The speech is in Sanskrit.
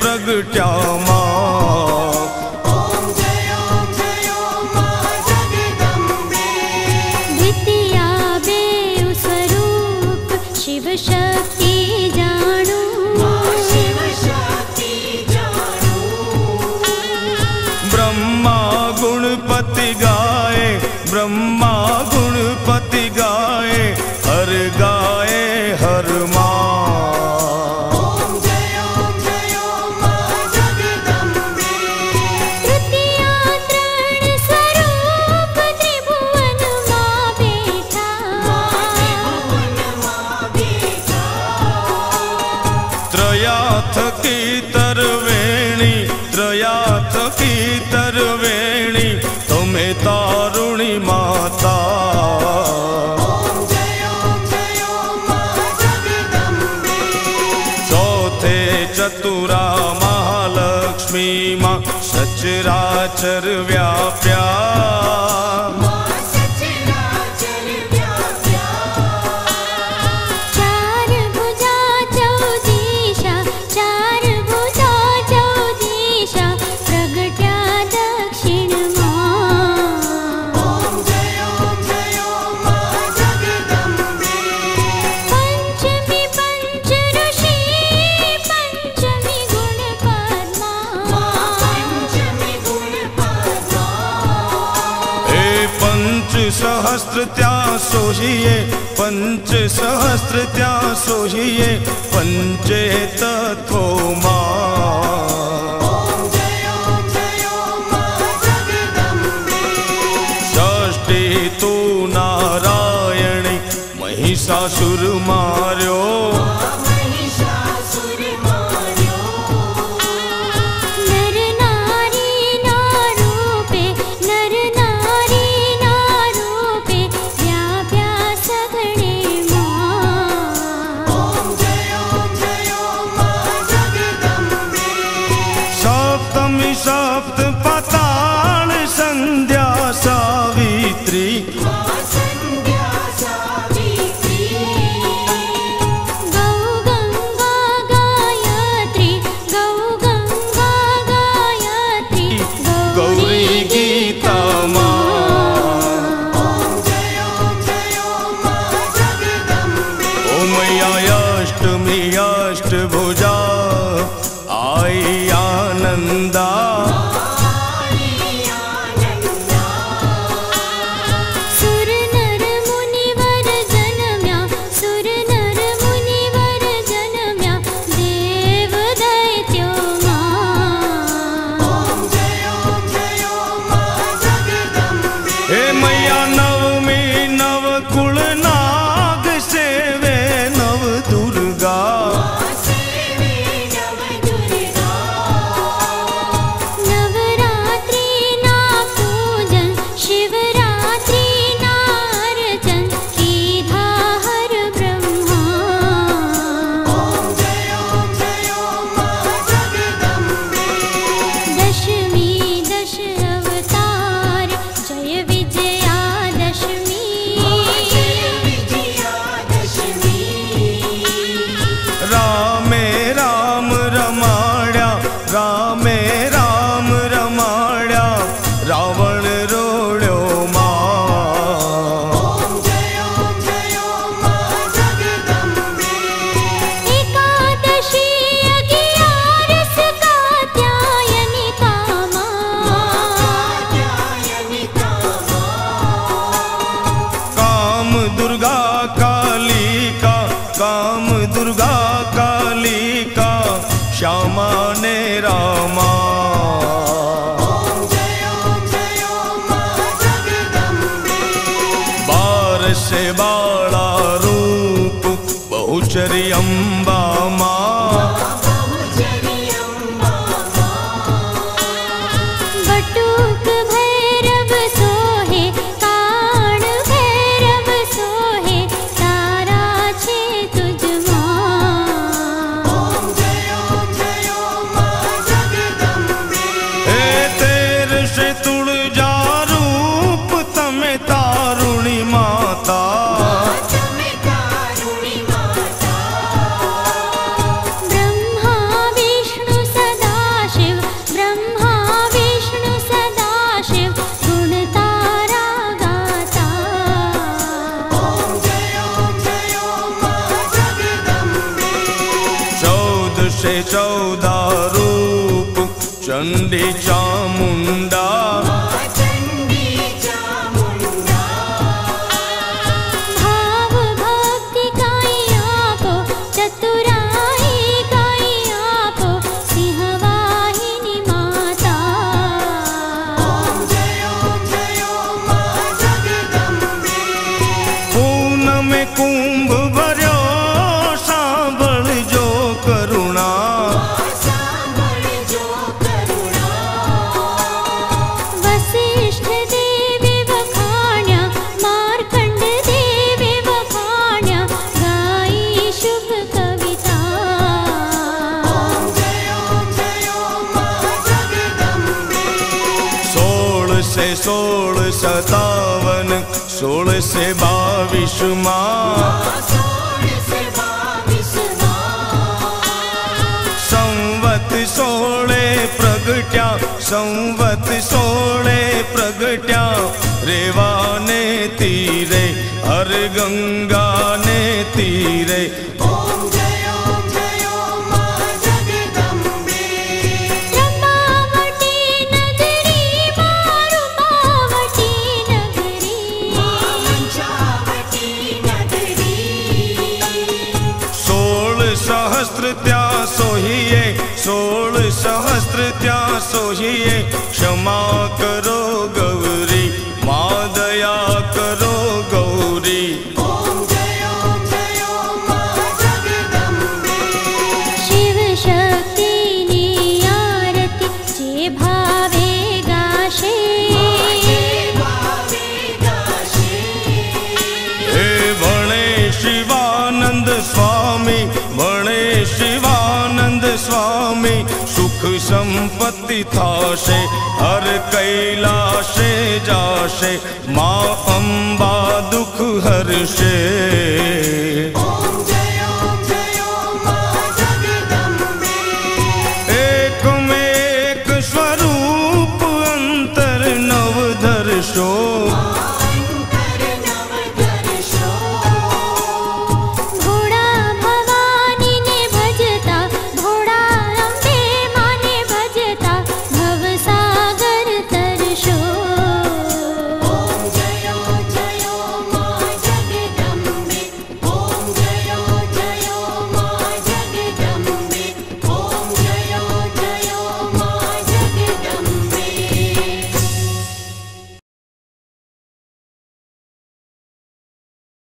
प्रगट्या करुणी माता। चौथे चतुरा महालक्ष्मी मा सचराचर व्याप्या। सहस्त्र त्या सोहिये पंच सहस्त्र त्या सोहिये पंचे तथो तत्वों șapte pata म् से चौदह रूप चंडी चामुंडा सोळ से सोळ सतावन सोळ से बावीस माँ. सोળ से बावीस संवत सोळे प्रगट्या. संवत सोळे सोळ सहस्त्र त्या सोहिये क्षमा करो गौरी मादया करो गौरी। ओम जय ओम जय ओम मां जगदम्बे। शिव शक्तिनी आरती जे भावे गाशे सुख संपत्ति थाशे हर कैलाशे जाशे माँ अंबा दुख हर्षे